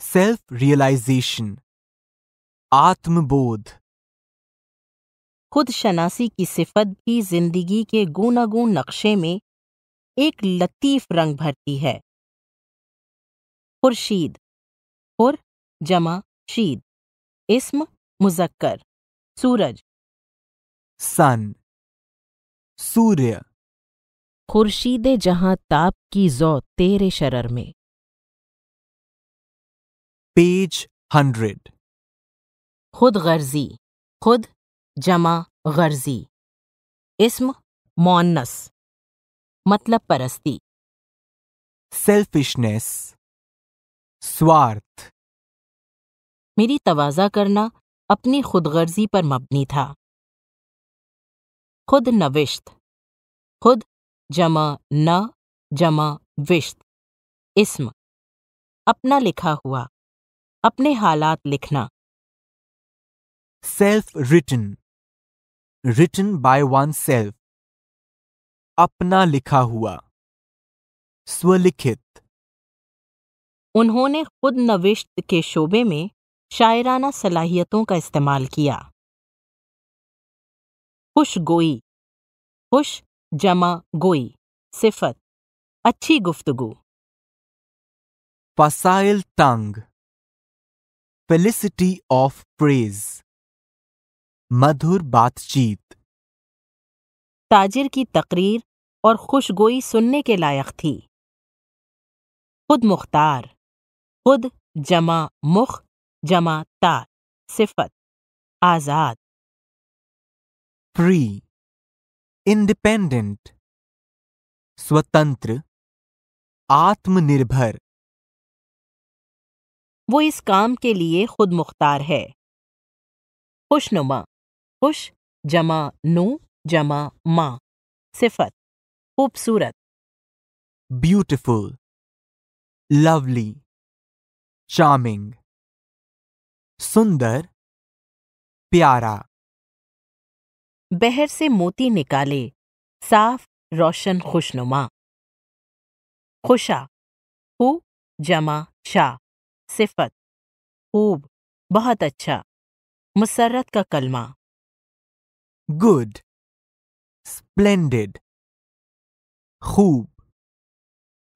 सेल्फ रियलाइजेशन आत्मबोध. खुद शनासी की सिफत भी ज़िंदगी के गूनागून नक्शे में एक लतीफ रंग भरती है। खुर्शीद. खुर जमा शीद. इस्म मुजक्कर. सूरज. सन. सूर्य. खुर्शीद जहाँ ताप की जो तेरे शरर में। Page hundred. खुद गर्जी खुद जमा गर्जी। इस्म मोन्नस मतलब परस्ती। सेल्फिशनेस स्वार्थ। मेरी तवाज़ा करना अपनी खुदगर्जी पर मबनी था। खुद नविश्त खुद जमा न जमा विश्त इस्म। अपना लिखा हुआ। अपने हालात लिखना। Self written written by oneself अपना लिखा हुआ। स्वलिखित। उन्होंने खुद नविश्त के शोबे में शायराना सलाहियतों का इस्तेमाल किया। खुश गोई खुश जमा गोई सिफत अच्छी गुफ्तगू। Facile tongue. Felicity of praise. मधुर बातचीत ताजिर की तकरीर और खुशगोई सुनने के लायक थी। खुद मुख्तार खुद जमा मुख जमा तार सिफत आज़ाद। Free. Independent स्वतंत्र आत्मनिर्भर वो इस काम के लिए खुद मुख्तार है। खुशनुमा खुश जमा नु जमा माँ सिफत खूबसूरत। Beautiful lovely charming सुंदर प्यारा। बहर से मोती निकाले साफ़ रोशन खुशनुमा। खुशा हु जमा शाह सिफत। खूब बहुत अच्छा। मुसरत का कलमा। Good splendid. खूब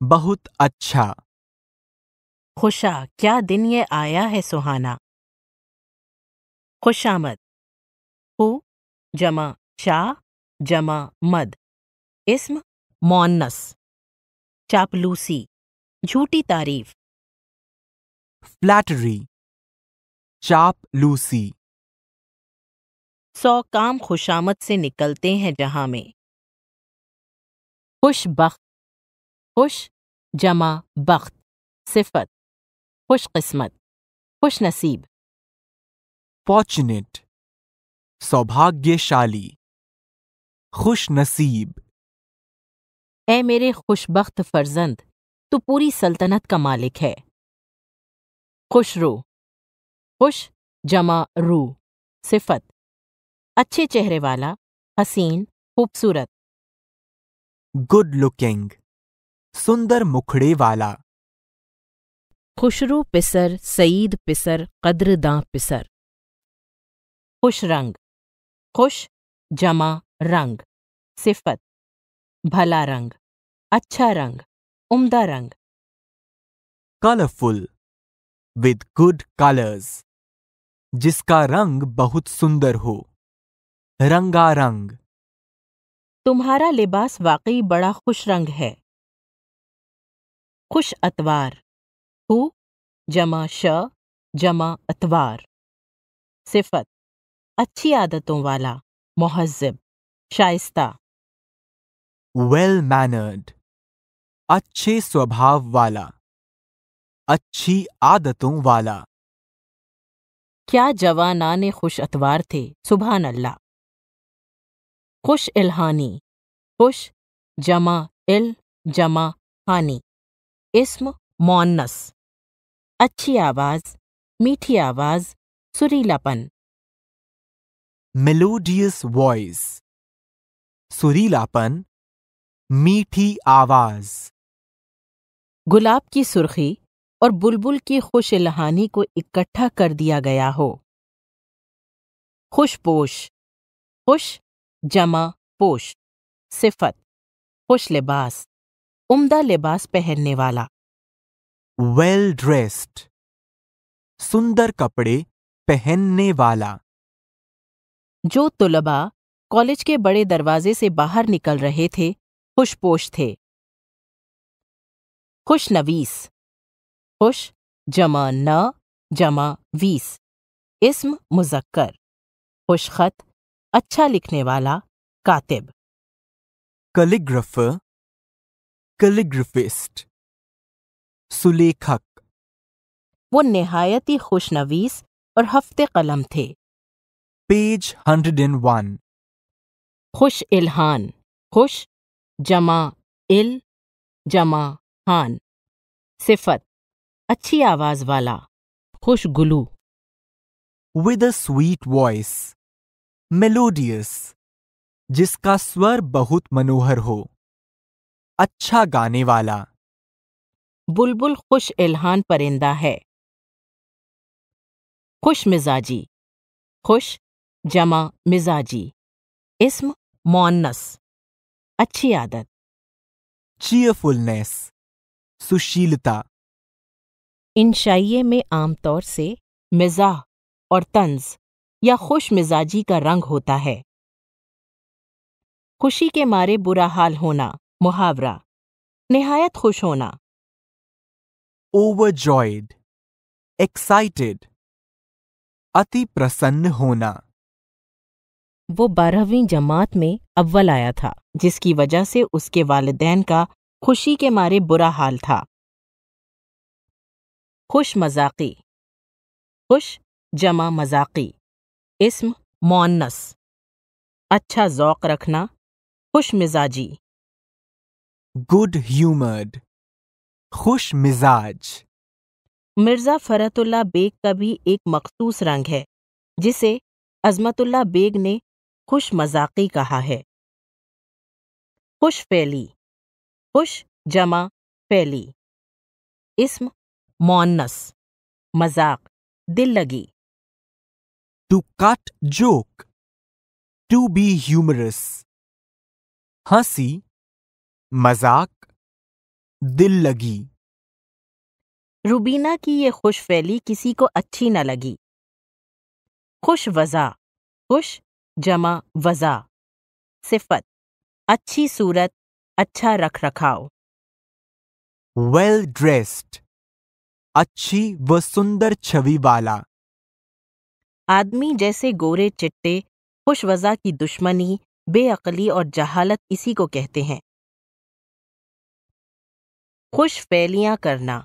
बहुत अच्छा। खुशा क्या दिन ये आया है सुहाना। खुशामद हु जमा चा जमा मद। इस्म मोन्नस। चापलूसी। झूठी तारीफ़। flattery चाप लूसी सौ काम खुशामद से निकलते हैं जहाँ में। खुश बख्त। खुश जमा बख्त। सिफत। खुश किस्मत। खुश नसीब। fortunate सौभाग्यशाली। खुश नसीब। ए मेरे खुशबख्त फर्जंद तू पूरी सल्तनत का मालिक है। खुश रू। खुश जमा रू। सिफत। अच्छे चेहरे वाला हसीन खूबसूरत। Good looking. सुंदर मुखड़े वाला। खुशरू पिसर सईद पिसर कद्रदां पिसर। खुश रंग। खुश जमा रंग सिफत भला रंग अच्छा रंग उम्दा रंग। कलरफुल विद गुड कलर्स जिसका रंग बहुत सुंदर हो। रंगारंग। तुम्हारा लिबास वाकई बड़ा खुश रंग है। खुश अतवार हु जमा श जमा अतवार। सिफत अच्छी आदतों वाला मोहज्जब शाइस्ता। वेल मैनर्ड अच्छे स्वभाव वाला अच्छी आदतों वाला। क्या जवानाने खुश अतवार थे सुबहान अल्लाह खुश इल्हानी खुश जमा इल जमा हानी। इस्म मोन्नस अच्छी आवाज़ मीठी आवाज़ सुरीलापन। मेलोडियस वॉइस सुरीलापन मीठी आवाज़. गुलाब की सुर्खी और बुलबुल की खुश इल्हानी को इकट्ठा कर दिया गया हो। खुशपोश खुश जमा पोश सिफत खुश लिबास उम्दा लिबास पहनने वाला। वेल ड्रेस्ड सुंदर कपड़े पहनने वाला। जो तुलबा कॉलेज के बड़े दरवाजे से बाहर निकल रहे थे खुशपोश थे। खुशनवीस खुश जमा न जमा वीस। इस्म मुजक्कर। खुशखत अच्छा लिखने वाला कातिब। कलिग्राफर। कलिग्राफिस्ट। सुलेखक। वो निहायत ही खुशनवीस और हफ़्ते कलम थे। पेज 101 खुश इल्हान खुश जमा इल जमा हान। सिफत अच्छी आवाज़ वाला खुश गुलू। With a sweet voice melodious जिसका स्वर बहुत मनोहर हो। अच्छा गाने वाला। बुलबुल खुश इल्हान परिंदा है। खुश मिजाजी खुश जमा मिजाजी। इस्म मोन्नस अच्छी आदत। cheerfulness, सुशीलता। इन शाइये में आमतौर से मिजाह और तंज या खुश मिजाजी का रंग होता है। खुशी के मारे बुरा हाल होना मुहावरा। निहायत खुश होना। overjoyed, excited. अति प्रसन्न होना। वो बारहवीं जमात में अव्वल आया था जिसकी वजह से उसके वालिदैन का खुशी के मारे बुरा हाल था। खुश मजाकी। खुश जमा मजाकी। इस्म मोन्नस अच्छा जौक रखना। खुश मिजाजी। गुड humored, खुश मिजाज। मिर्ज़ा फरतुल्ला बेग का भी एक मखसूस रंग है जिसे अजमतुल्ला बेग ने खुश मजाकी कहा है। खुश फैली खुश जमा फैली। इस्म मोन्नस मज़ाक दिल लगी to cut joke, to be humorous हँसी मज़ाक दिल लगी रुबीना की ये खुश फैली किसी को अच्छी न लगी। खुश वज़ा खुश जमा वज़ा। सिफत अच्छी सूरत अच्छा रख रखाव वेल ड्रेस्ड अच्छी व सुंदर छवि वाला। आदमी जैसे गोरे चिट्टे खुश वज़ा की दुश्मनी बेअकली और जहालत इसी को कहते हैं। खुश फैलियाँ करना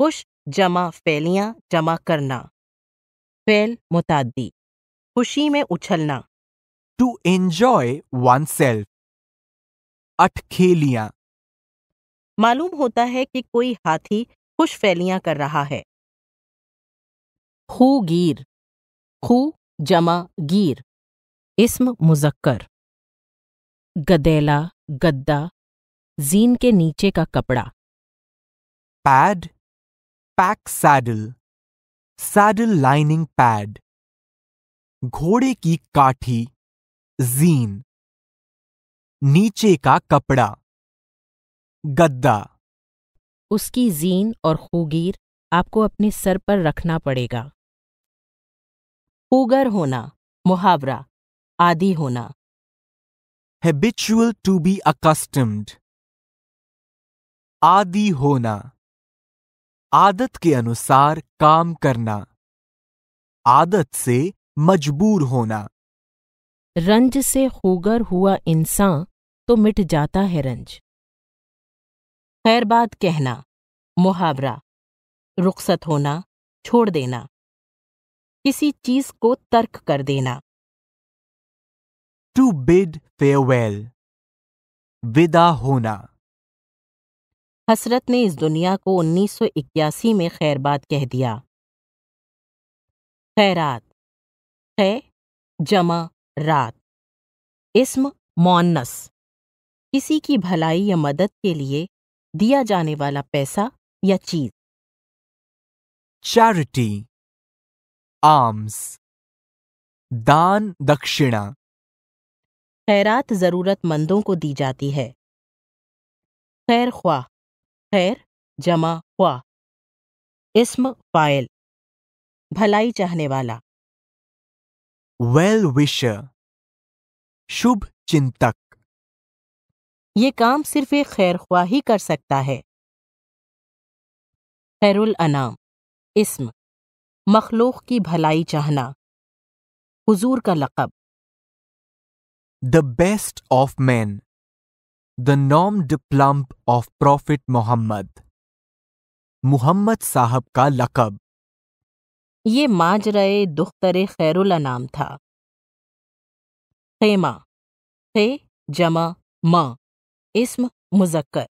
खुश जमा फैलियाँ जमा करना। फैल मुताद्दी। खुशी में उछलना। टू एंजॉय वन सेल्फ अटखेलियाँ। मालूम होता है कि कोई हाथी खुश फैलियाँ कर रहा है। खू गीर खू जमा गिर। इस्म मुजक्कर। गदेला गद्दा। जीन के नीचे का कपड़ा। Pad. Pack saddle. Saddle lining pad, घोड़े की काठी जीन। नीचे का कपड़ा गद्दा। उसकी जीन और खूगीर आपको अपने सर पर रखना पड़ेगा। खूगर होना मुहावरा आदि होना। हैबिचुअल टू बी अकस्टम्ड आदि होना। आदत के अनुसार काम करना। आदत से मजबूर होना। रंज से खूगर हुआ इंसान तो मिट जाता है रंज। खैरबाद कहना मुहावरा रुखसत होना छोड़ देना। किसी चीज़ को तर्क कर देना। टू बिड फेयरवेल विदा होना। हसरत ने इस दुनिया को 1981 में खैरबाद कह दिया। खैरात। खे जमा रात। इस्म मोन्नस किसी की भलाई या मदद के लिए दिया जाने वाला पैसा या चीज़। चैरिटी आर्म्स दान दक्षिणा। खैरात जरूरतमंदों को दी जाती है। खैर ख्वाह खैर जमा ख्वाह इस्म फ़ाइल भलाई चाहने वाला। Well wisher. शुभ चिंतक ये काम सिर्फ़ एक खैर ख्वाह ही कर सकता है। खैरुल अनाम इस्म मखलूक की भलाई चाहना हुजूर का लक़ब। The best of man the name plump of Prophet Muhammad. मुहम्मद साहब का लकब। ये माजरए दुख्तर खैरुल नाम था। खेमा खे जमा मा इस्म मुजक्कर।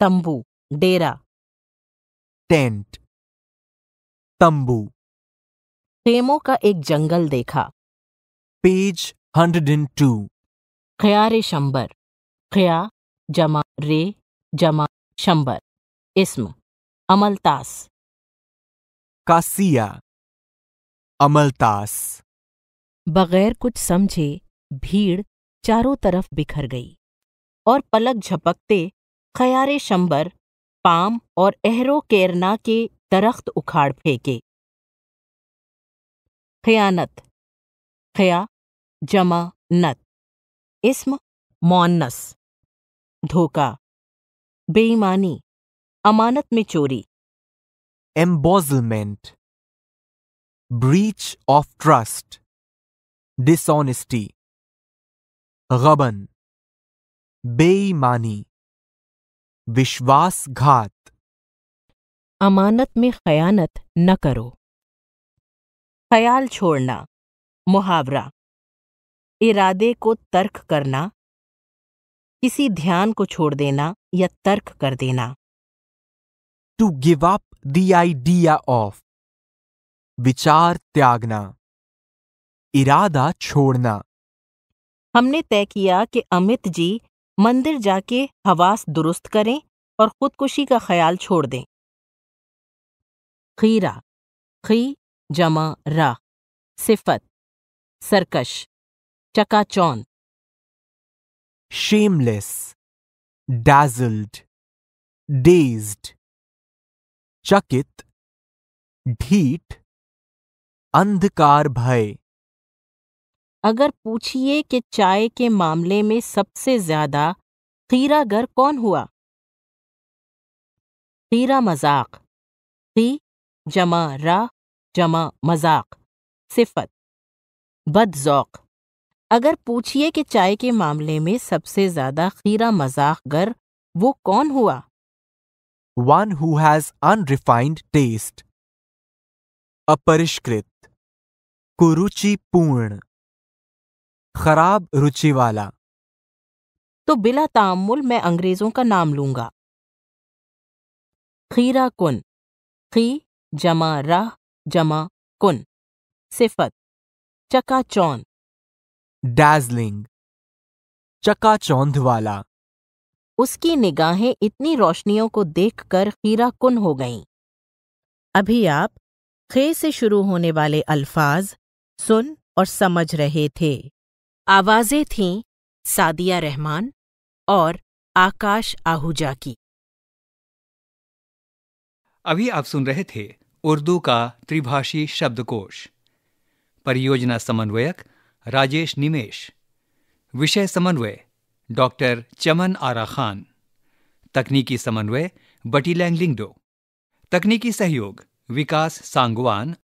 तंबू डेरा। टेंट। तंबू। खेमों का एक जंगल देखा। पेज हंड्रेड 102 खयार शंबर। खया जमा रे जमा शंबर। इसम अमलतास कासिया अमलतास बगैर कुछ समझे, भीड़ चारों तरफ़ बिखर गई और पलक झपकते खयारे शंबर, पाम और एहरो केरना के दरख्त उखाड़ फेंके। खयानत, खया, जमा, नत, इस्म, मोन्नस, धोखा, बेईमानी, अमानत में चोरी। Embezzlement, breach of trust, dishonesty, गबन बेईमानी विश्वासघात अमानत में खयानत न करो। ख्याल छोड़ना मुहावरा। इरादे को तर्क करना किसी ध्यान को छोड़ देना या तर्क कर देना। To give up the idea of विचार त्यागना इरादा छोड़ना। हमने तय किया कि अमित जी मंदिर जाके हवास दुरुस्त करें और खुदकुशी का ख्याल छोड़ दें। खीरा खी जमा रा सिफत सरकश चकाचौंध। शेमलेस dazzled, dazed, चकित, ढीठ, अंधकार भय। अगर पूछिए कि चाय के मामले में सबसे ज़्यादा खीरागर कौन हुआ? खीरा मज़ाक। खी, जमा रा, जमा मज़ाक। सिफत, बदजौक। अगर पूछिए कि चाय के मामले में सबसे ज़्यादा खीरा मज़ाक गर वो कौन हुआ? One who has unrefined taste. अपरिष्कृत कुरुचिपूर्ण खराब रुचि वाला तो बिला तामुल मैं अंग्रेज़ों का नाम लूँगा। खीरा कुन खी जमा राह जमा कुन सिफत चकाचौंध। Dazzling चकाचौंध वाला उसकी निगाहें इतनी रोशनियों को देखकर खीरा कुन हो गईं। अभी आप खे से शुरू होने वाले अल्फाज सुन और समझ रहे थे। आवाज़ें थीं सादिया रहमान और आकाश आहूजा की। अभी आप सुन रहे थे उर्दू का त्रिभाषी शब्दकोश। परियोजना समन्वयक राजेश निमेश। विषय समन्वय डॉक्टर चमन आरा खान। तकनीकी समन्वय बटी लैंगलिंगडो तकनीकी सहयोग विकास सांगवान।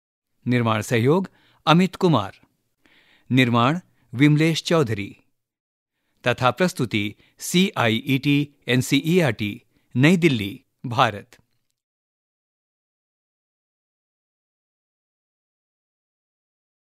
निर्माण सहयोग अमित कुमार। निर्माण विमलेश चौधरी। तथा प्रस्तुति C I E T N C E R T New Delhi, Bharat.